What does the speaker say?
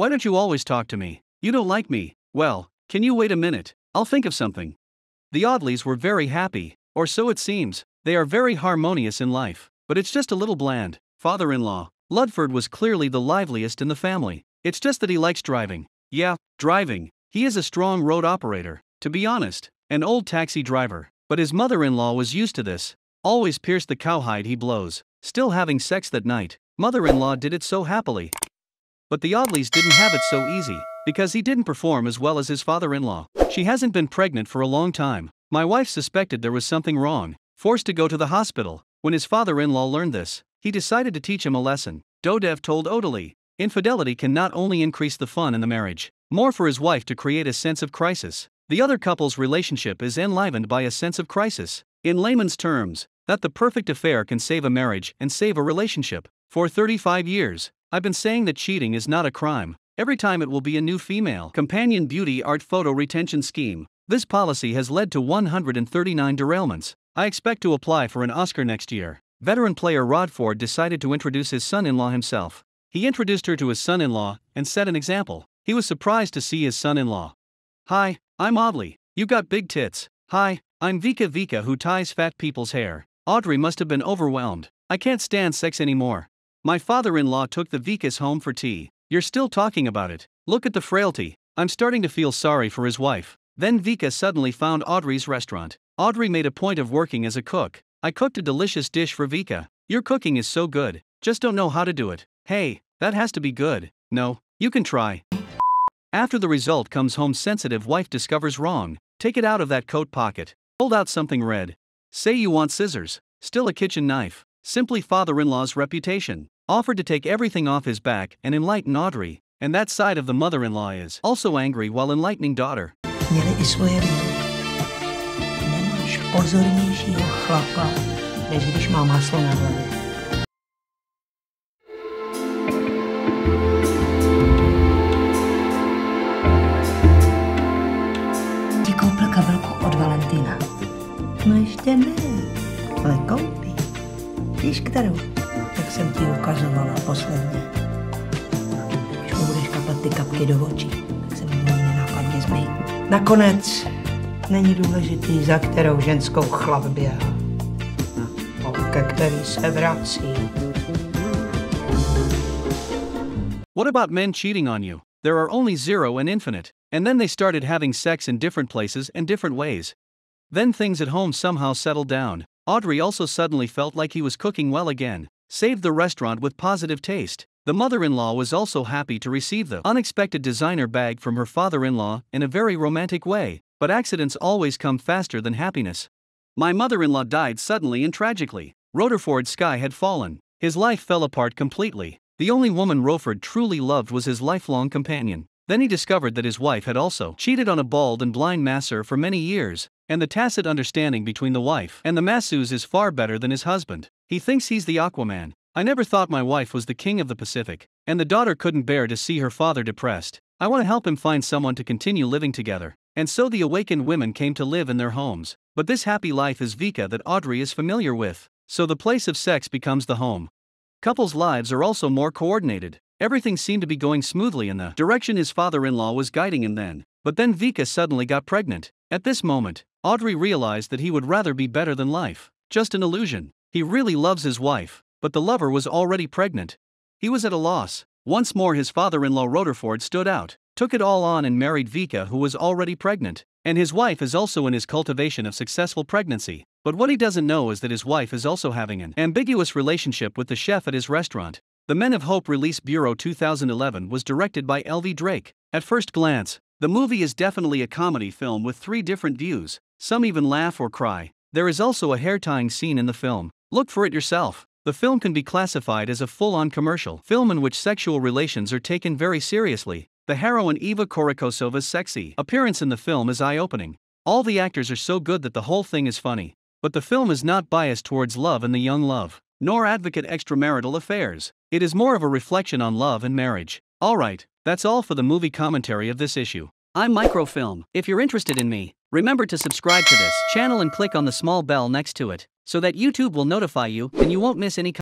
Why don't you always talk to me? You don't like me. Well, can you wait a minute? I'll think of something. The Audleys were very happy, or so it seems. They are very harmonious in life, but it's just a little bland. Father in law, Ludford was clearly the liveliest in the family. It's just that he likes driving. Yeah, driving. He is a strong road operator, to be honest, an old taxi driver. But his mother in law was used to this. Always pierce the cowhide he blows. Still having sex that night. Mother in law did it so happily. But the Audleys didn't have it so easy, because he didn't perform as well as his father in law. She hasn't been pregnant for a long time. My wife suspected there was something wrong, forced to go to the hospital. When his father in law learned this, he decided to teach him a lesson. Dodev told Odalie, infidelity can not only increase the fun in the marriage, more for his wife to create a sense of crisis. The other couple's relationship is enlivened by a sense of crisis. In layman's terms, that the perfect affair can save a marriage and save a relationship. For 35 years, I've been saying that cheating is not a crime. Every time it will be a new female companion beauty art photo retention scheme. This policy has led to 139 derailments. I expect to apply for an Oscar next year. Veteran player Rod Ford decided to introduce his son in law himself. He introduced her to his son in law and set an example. He was surprised to see his son in law. Hi, I'm Audley. You got big tits. Hi, I'm Vika Vika who ties fat people's hair. Audrey must have been overwhelmed. I can't stand sex anymore. My father in law took the Vikas home for tea. You're still talking about it. Look at the frailty. I'm starting to feel sorry for his wife. Then Vika suddenly found Audrey's restaurant. Audrey made a point of working as a cook. I cooked a delicious dish for Vika. Your cooking is so good, just don't know how to do it. Hey, that has to be good. No, you can try. After the result comes home sensitive wife discovers wrong. Take it out of that coat pocket. Hold out something red. Say you want scissors, still a kitchen knife. Simply father in law's reputation. Offered to take everything off his back and enlighten Audrey, and that side of the mother in law is also angry while enlightening daughter. Koupil kabelku od Valentina. No ještě ne, ale koupí. Víš kterou? Jak jsem ti ukazovala posledně. Když mu budeš kapat ty kapky do očí, tak se mojí nenápadně zmej. Nakonec není důležitý, za kterou ženskou chlap běhá. Ke který se vrací. What about men cheating on you? There are only zero and infinite, and then they started having sex in different places and different ways. Then things at home somehow settled down. Audrey also suddenly felt like he was cooking well again, saved the restaurant with positive taste. The mother in law was also happy to receive the unexpected designer bag from her father in law in a very romantic way, but accidents always come faster than happiness. My mother in law died suddenly and tragically. Rutherford's sky had fallen. His life fell apart completely. The only woman Rutherford truly loved was his lifelong companion. Then he discovered that his wife had also cheated on a bald and blind masser for many years, and the tacit understanding between the wife and the masseuse is far better than his husband. He thinks he's the Aquaman. I never thought my wife was the king of the Pacific, and the daughter couldn't bear to see her father depressed. I want to help him find someone to continue living together. And so the awakened women came to live in their homes. But this happy life is Vika that Audrey is familiar with, so the place of sex becomes the home. Couples' lives are also more coordinated. Everything seemed to be going smoothly in the direction his father in law was guiding him then. But then Vika suddenly got pregnant. At this moment, Audrey realized that he would rather be better than life. Just an illusion. He really loves his wife, but the lover was already pregnant. He was at a loss. Once more, his father in law Rutherford stood out, took it all on, and married Vika, who was already pregnant. And his wife is also in his cultivation of successful pregnancy. But what he doesn't know is that his wife is also having an ambiguous relationship with the chef at his restaurant. The Men of Hope Release Bureau 2011 was directed by L.V. Drake. At first glance, the movie is definitely a comedy film with three different views. Some even laugh or cry. There is also a hair tying scene in the film. Look for it yourself. The film can be classified as a full on commercial film in which sexual relations are taken very seriously. The heroine Eva Korikosova's sexy appearance in the film is eye opening. All the actors are so good that the whole thing is funny. But the film is not biased towards love and the young love, nor advocate extramarital affairs. It is more of a reflection on love and marriage. Alright, that's all for the movie commentary of this issue. I'm Microfilm. If you're interested in me, remember to subscribe to this channel and click on the small bell next to it so that YouTube will notify you and you won't miss any